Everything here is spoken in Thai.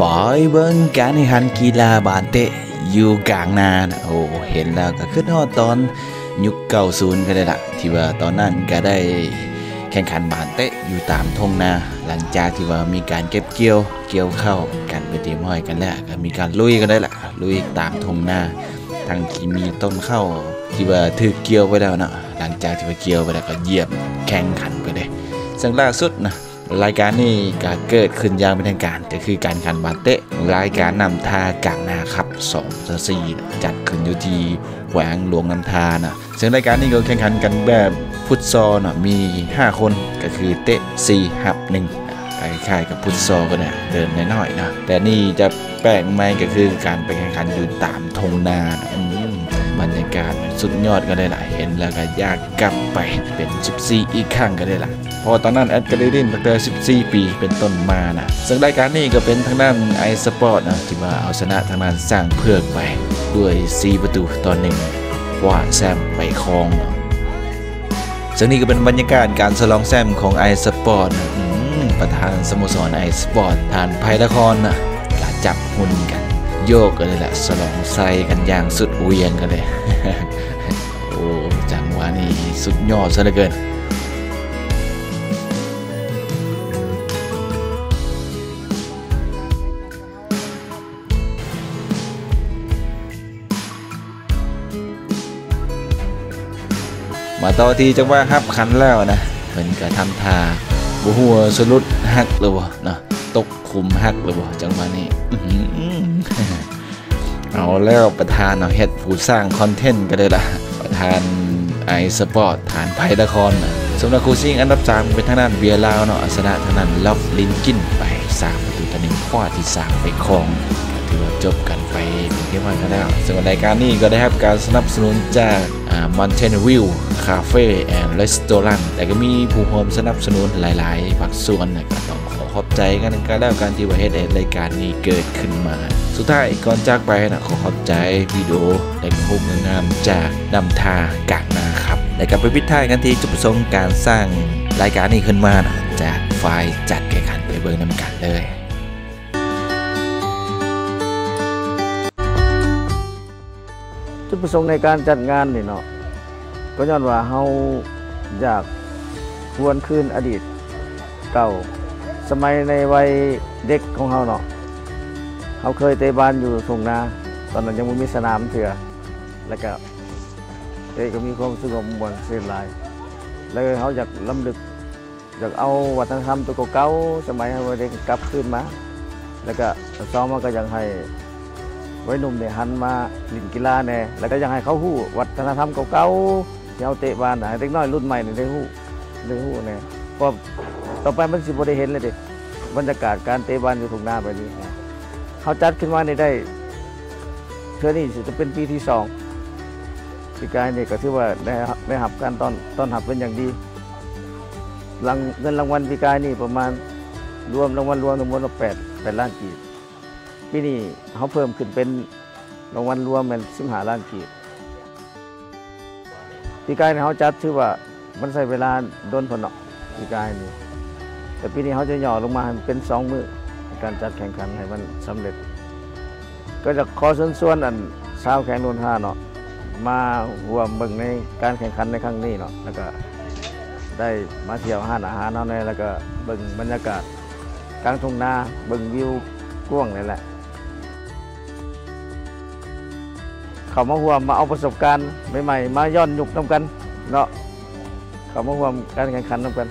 ปอยเบิ่งการแข่งขันกีฬาบาสเตะอยู่กลางนานะโอ้เห็นแล้วก็ขึ้นฮอดตอนยุค90ก็ได้ละที่ว่าตอนนั้นก็ได้แข่งขันบาสเตะอยู่ตามทงนาหลังจากที่ว่ามีการเก็บเกี่ยวเกี่ยวเข้ากันไปเตรียมห้อยกันแล้วก็มีการลุยกันได้ละลุยตามทงนาทั้งที่มีต้นข้าวที่ว่าถือเกี่ยวไปแล้วนะหลังจากที่ว่าเกี่ยวไปแล้วก็เหยียบแข่งขันไปเลยซึ่งล่าสุดนะ รายการนี้ก็เกิดขึ้นอย่างเป็นทางการก็คือการแข่งขันบาเตะรายการนำทากลางนาครับ2ต่อ4นะจัดขึ้นอยู่ที่แขวงหลวงนำทานะซึ่งรายการนี้ก็แข่งขันกันแบบฟุตซอลนะมี 5 คนก็คือเตะ4หับ1คล้ายๆกับฟุตซอลก็ได้เดินน้อยๆนะแต่นี่จะแปลกไหมก็คือการไปแข่งขันอยู่ตามทงนานะ บรรยากาศสุดยอดก็ได้ล่ะ เห็นแล้วก็อยากกลับไปเป็น 14 อีกครั้งก็ได้ล่ะ พอตอนนั้นแอดก็ได้เล่นตั้งแต่ 14 ปีเป็นต้นมานะซึ่งรายการนี้ก็เป็นทางด้านไอสปอร์ตนะที่มาเอาชนะทางด้านสร้างเพือกไป ด้วย 4 ประตูต่อหนึ่งว่าแซมไปครองนะซึ่งนี่ก็เป็นบรรยากาศการฉลองแซมของไอสปอร์ตนะประธานสโมสรไอสปอร์ตทานไพละครนะจับหุ่นกัน โยกกันเลยแหละฉลองไซกันอย่างสุดเวียงกันเลย โอ้จังหวะนี้สุดยอดซะเหลือเกินมาต่อทีจังหวะฮับคันแล้วนะเพิ่นก็ทำท่าบ่ฮู้ว่าสรุดฮักหรือบ่เนะตกขุมฮักหรือบ่จังหวะนี้ เอาแล้วประธานเอาเฮ็ดผู้สร้างคอนเทนต์ก็ได้ละประธานไอสปอร์ตฐานไพละครนะสำหรับคูซิงอันดับ3เป็นทางด้านเบียร์ลาวเนาะชนะทางด้านล็อบลินกินไป3ประตูต่อหนึ่งคว้าที่สามไปครองถือว่าจบกันไปเป็นที่ว่ากันแล้วส่วนรายการนี้ก็ได้รับการสนับสนุนจากมอนเทนวิวคาเฟ่แอนด์รีสตอรันแต่ก็มีผู้ร่วมสนับสนุนหลายๆภาคส่วนนะก็ต้องขอขอบใจกันกันแล้วกันที่ว่าเฮ็ดรายการนี้เกิดขึ้นมา สุดท้ายก่อนจากไปนะขอขอบใจวิดีโอและรูปงามจากนำทากากนาครับและกับไปพิทายกันที่จุดประสงค์การสร้างรายการนี้ขึ้นมานะจากฝ่ายจัดแข่งขันไปเบิ่งน้ำกันเลยจุดประสงค์ในการจัดงานนี่เนาะก็ย้อนว่าเฮาอยากทวนคืนอดีตเก่า สมัยในวัยเด็กของเฮาเนาะ เฮาเคยเตะบานอยู่ทุ่งนา ตอนนั้นยังบ่มีสนามเถื่อแล้วก็เตะก็มีความสุขของมวลเสียหลาย แล้วเฮาอยากล้ำลึกอยากเอาวัฒนธรรมตัวเก่าๆสมัยเฮาวัยเด็กกลับคืนมา แล้วก็ซ้อมมาก็ยังให้ไว้หนุ่มเนี่ยหันมาลินกีฬาแน่แล้วก็ยังให้เขาฮู้วัฒนธรรมเก่าๆที่เอาเตะบานน่ะเด็กน้อยรุ่นใหม่เนี่ได้ฮู้ได้ฮู้แน่เพราะต่อไปมันสิบได้เห็นเลยเด็บรรยากาศการเตะบานอยู่ทุ่งนาแบบนี้ เขาจัดขึ้นมาในได้เทื่อนี้จะเป็นปีที่สองปีกายนี่ก็ถือว่าได้รับได้รับการต้อนต้อนรับเป็นอย่างดีรางเงินรางวัลปีกายนี่ประมาณรวมรางวัลรวมทั้งหมดแปดแปดล้านกีบปีนี้เขาเพิ่มขึ้นเป็นรางวัลรวมเป็นสิบห้าล้านกีบปีกายเนี่ยเขาจัดชื่อว่ามันใช้เวลาโดนผลเนาะปีกายนี่แต่ปีนี้เขาจะหย่อลงมาเป็นสองมือ การจัดแข่งขันให้มันสำเร็จ ก็จะขอเชิญชวนอันชาวแข่งนนท่าเนาะมาร่วมเบิ่งในการแข่งขันในครั้งนี้เนาะแล้วก็ได้มาเที่ยวห้านอาหารเนาะในแล้วก็เบิ่งบรรยากาศกลางทุ่งนาเบิ่งวิวกว้างนี่แหละเขามาห่วมมาเอาประสบการณ์ใหม่ๆมาย้อนยุคนำกันเนาะเขามาห่วมการแข่งขันนำกัน